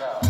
Now.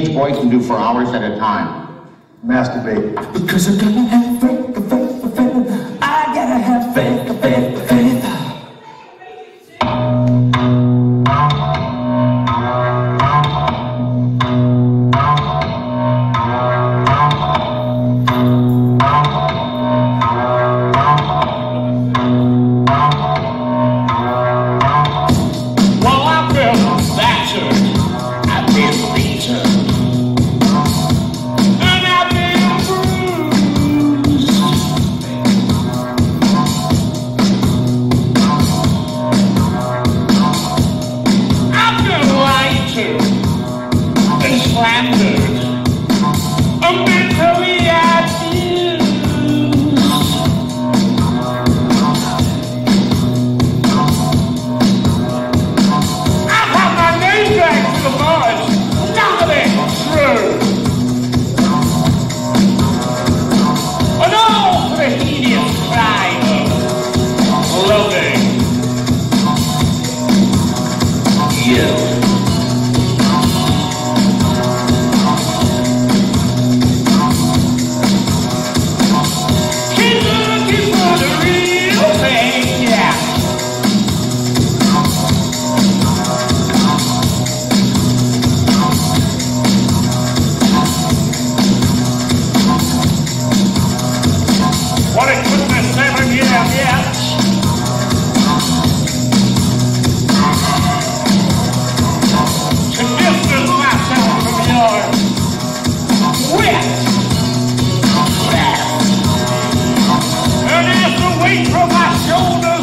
teenage boy can do for hours at a time? Masturbate. Because it doesn't have weight from my shoulders.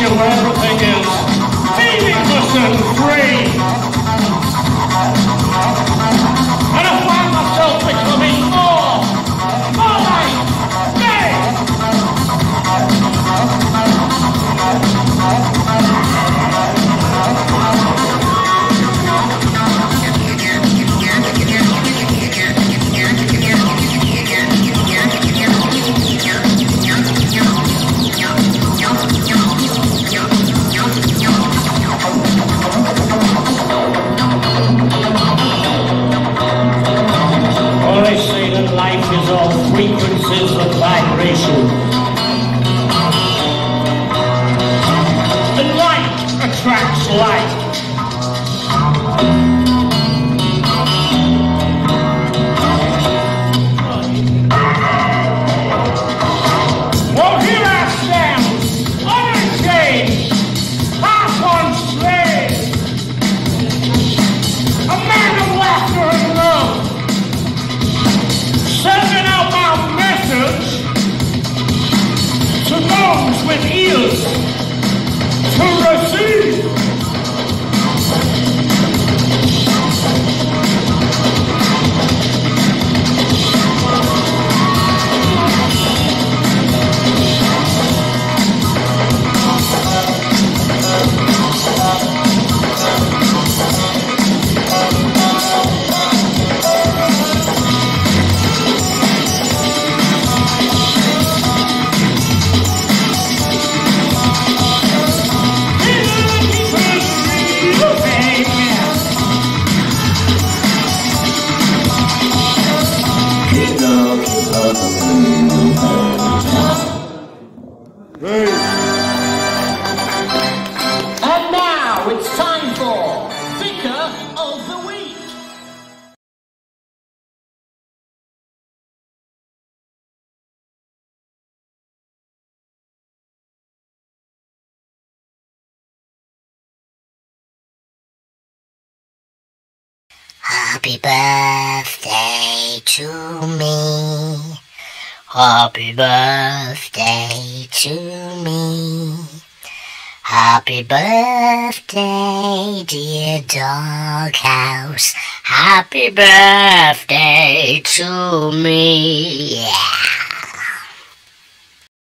you everything is. Baby Cushion 3! frequencies of vibration. And light attracts light. with ears to receive. And Happy birthday to me. Happy birthday to me. Happy birthday, dear doghouse. Happy birthday to me. Yeah.